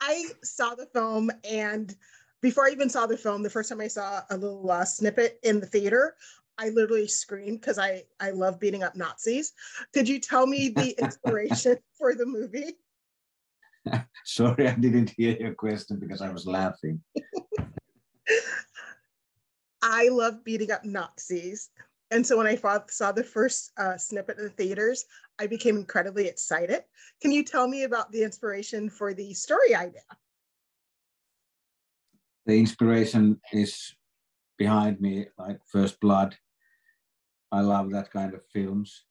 I saw the film and before I even saw the film, the first time I saw a little uh, snippet in the theater, I literally screamed because I I love beating up Nazis. Could you tell me the inspiration for the movie? Sorry, I didn't hear your question because I was laughing. I love beating up Nazis. And so when I saw the first uh, snippet in the theaters, I became incredibly excited. Can you tell me about the inspiration for the story idea? The inspiration is behind me, like First Blood. I love that kind of films.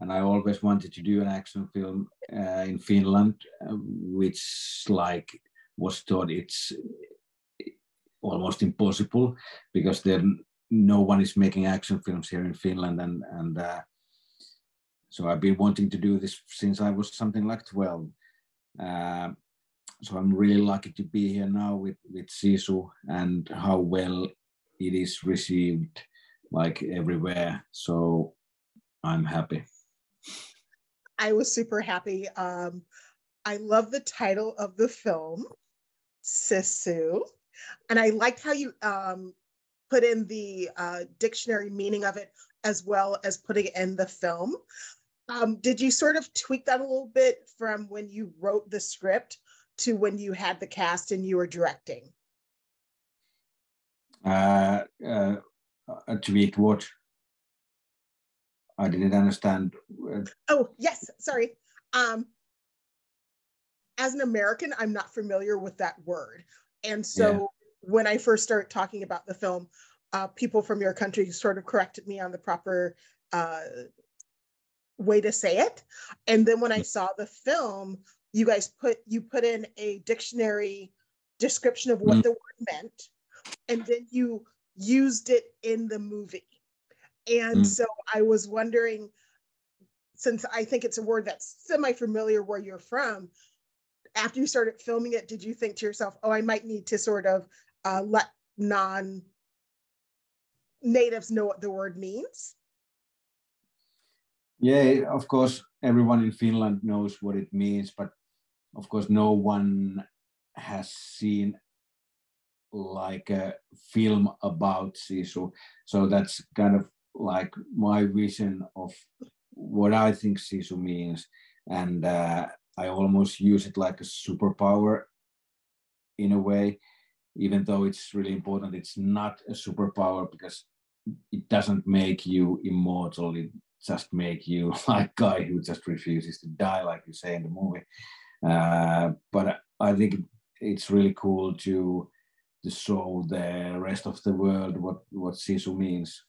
And I always wanted to do an action film uh, in Finland, which like was thought it's almost impossible because there no one is making action films here in Finland, and and uh, so I've been wanting to do this since I was something like twelve. Uh, so I'm really lucky to be here now with with Sisu and how well it is received, like everywhere. So I'm happy. I was super happy. Um, I love the title of the film, Sisu. And I liked how you um, put in the uh, dictionary meaning of it as well as putting it in the film. Um, did you sort of tweak that a little bit from when you wrote the script to when you had the cast and you were directing? Uh, uh, tweak what? I didn't understand. Oh, yes, sorry. Um, as an American, I'm not familiar with that word. And so. When I first started talking about the film, uh, people from your country sort of corrected me on the proper uh, way to say it. And then when I saw the film, you guys put you put in a dictionary description of what mm. the word meant, and then you used it in the movie. And mm. so I was wondering, since I think it's a word that's semi-familiar where you're from, after you started filming it, did you think to yourself, oh, I might need to sort of uh, let non natives know what the word means? Yeah, of course, everyone in Finland knows what it means, but of course, no one has seen like a film about Sisu. So that's kind of like my vision of what I think Sisu means. And uh, I almost use it like a superpower in a way, even though it's really important. It's not a superpower because it doesn't make you immortal. It just make you like guy who just refuses to die, like you say in the movie. Uh, but I think it's really cool to to show the rest of the world what what Sisu means.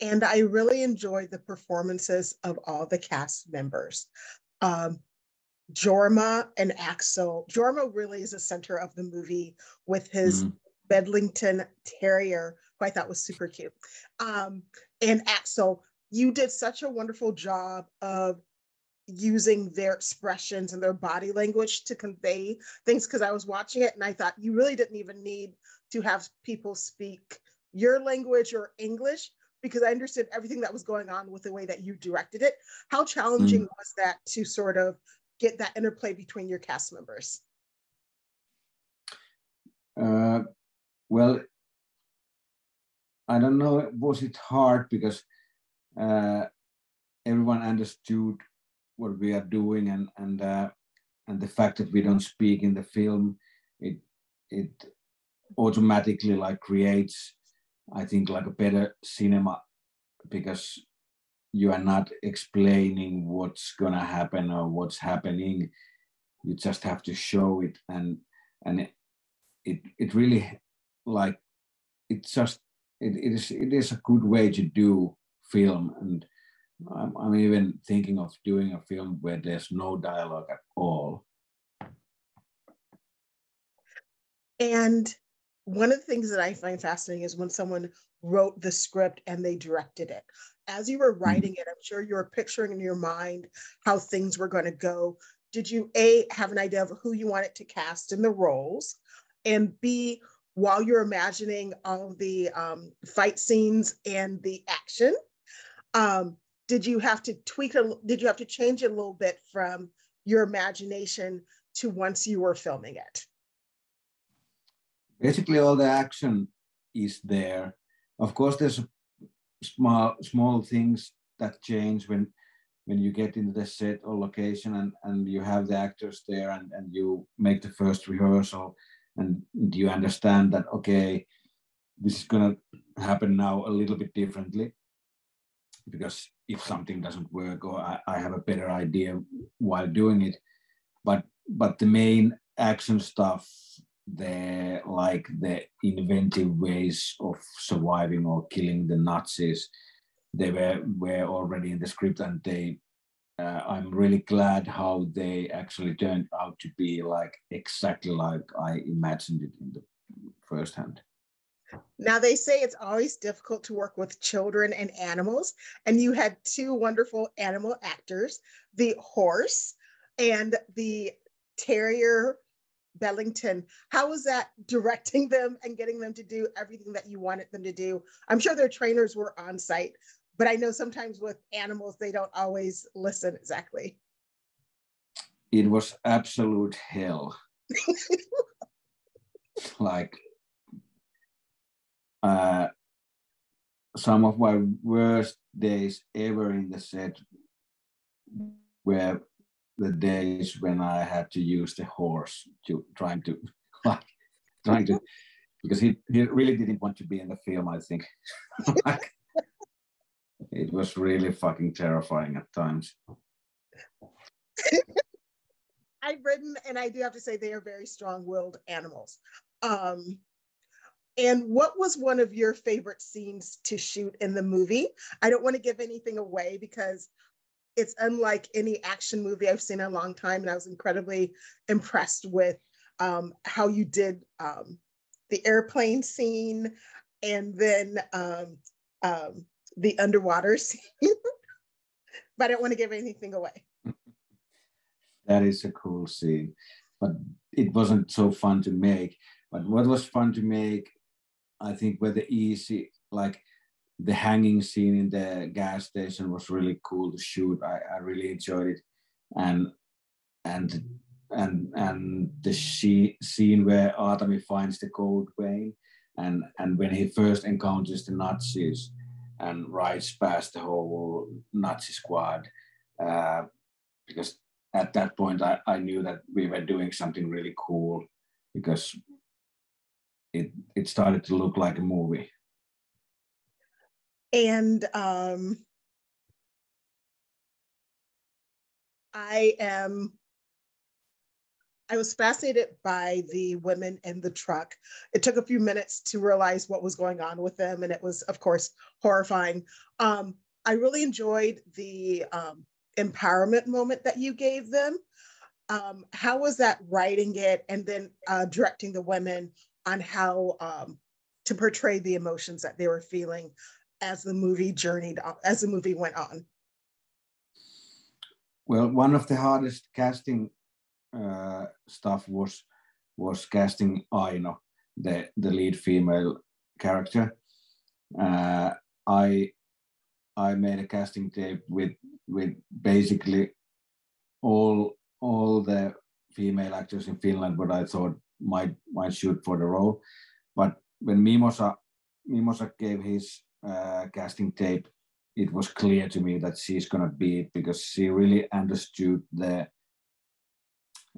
And I really enjoyed the performances of all the cast members. Um, Jorma and Aksel. Jorma really is the center of the movie with his mm-hmm. Bedlington Terrier, who I thought was super cute. Um, and Aksel, you did such a wonderful job of using their expressions and their body language to convey things because I was watching it and I thought you really didn't even need to have people speak your language or English because I understood everything that was going on with the way that you directed it. How challenging mm. was that to sort of get that interplay between your cast members? Uh, well, I don't know, was it hard because uh, everyone understood what we are doing and and uh, and the fact that we don't speak in the film, it it automatically like creates, I think, like a better cinema because you are not explaining what's gonna happen or what's happening. You just have to show it and and it it, it really like it's just it, it is it is a good way to do film. And I'm, I'm even thinking of doing a film where there's no dialogue at all. And one of the things that i find fascinating is when someone wrote the script and they directed it as you were mm-hmm. writing it i'm sure you were picturing in your mind how things were going to go did you a have an idea of who you wanted to cast in the roles and b while you're imagining all the um, fight scenes and the action. Um, did you have to tweak a, did you have to change it a little bit from your imagination to once you were filming it? Basically, all the action is there. Of course, there's small small things that change when when you get into the set or location and, and you have the actors there and, and you make the first rehearsal and do you understand that okay this is going to happen now a little bit differently? Because if something doesn't work or I, I have a better idea while doing it but but the main action stuff the like the inventive ways of surviving or killing the nazis. They were were already in the script and they uh, i'm really glad how they actually turned out to be like exactly like i imagined it in the first hand now they say it's always difficult to work with children and animals and you had two wonderful animal actors the horse and the terrier Bedlington. How was that directing them and getting them to do everything that you wanted them to do? I'm sure their trainers were on site, but I know sometimes with animals, they don't always listen exactly. It was absolute hell. like, uh, some of my worst days ever in the set were the days when I had to use the horse to trying to like trying to because he, he really didn't want to be in the film, I think. like, it was really fucking terrifying at times. I've written, and I do have to say they are very strong-willed animals. Um, and what was one of your favorite scenes to shoot in the movie? I don't want to give anything away because it's unlike any action movie I've seen in a long time, and I was incredibly impressed with um, how you did um, the airplane scene and then um, um, the underwater scene. but I don't want to give anything away. That is a cool scene, but it wasn't so fun to make. But what was fun to make, I think, were the easy, like the hanging scene in the gas station was really cool to shoot. I, I really enjoyed it, and and and and the she, scene where Aatami finds the gold vein, and and when he first encounters the Nazis and rides past the whole Nazi squad, uh, because at that point I, I knew that we were doing something really cool because it it started to look like a movie and um, I am. I was fascinated by the women in the truck. It took a few minutes to realize what was going on with them, and it was, of course, horrifying. Um, I really enjoyed the um, empowerment moment that you gave them. Um, how was that writing it and then uh, directing the women on how um, to portray the emotions that they were feeling as the movie journeyed on, as the movie went on? Well, one of the hardest casting uh, stuff was was casting Aino, the the lead female character. Uh, I I made a casting tape with with basically all all the female actors in Finland, what I thought might might shoot for the role. But when Mimosa Mimosa gave his uh, casting tape, it was clear to me that she's gonna be it because she really understood the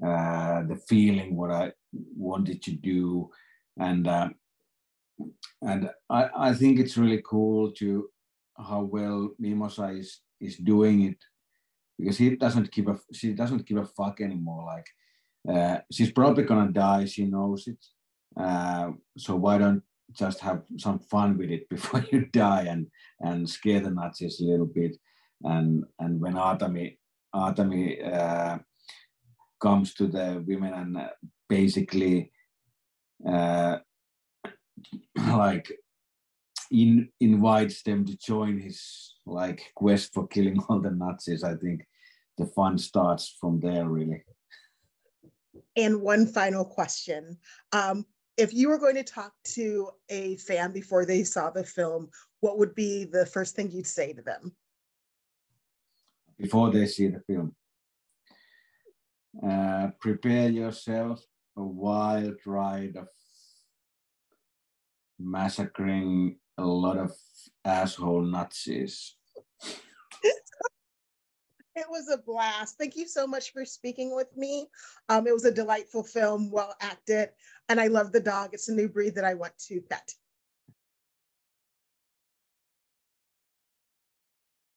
uh, the feeling what I wanted to do, and uh, and I, I think it's really cool to how well Mimosa is is doing it because he doesn't give a she doesn't give a fuck anymore. Like uh, she's probably gonna die, she knows it. Uh, so why don't just have some fun with it before you die and and scare the Nazis a little bit. And and when Aatami Aatami uh, comes to the women and uh, basically uh, like in, invites them to join his like quest for killing all the Nazis, I think the fun starts from there really. And one final question. Um, if you were going to talk to a fan before they saw the film, what would be the first thing you'd say to them? Before they see the film. uh, prepare yourself for a wild ride of massacring a lot of asshole Nazis. It was a blast. Thank you so much for speaking with me. Um, it was a delightful film, well acted, and I love the dog. It's a new breed that I want to pet.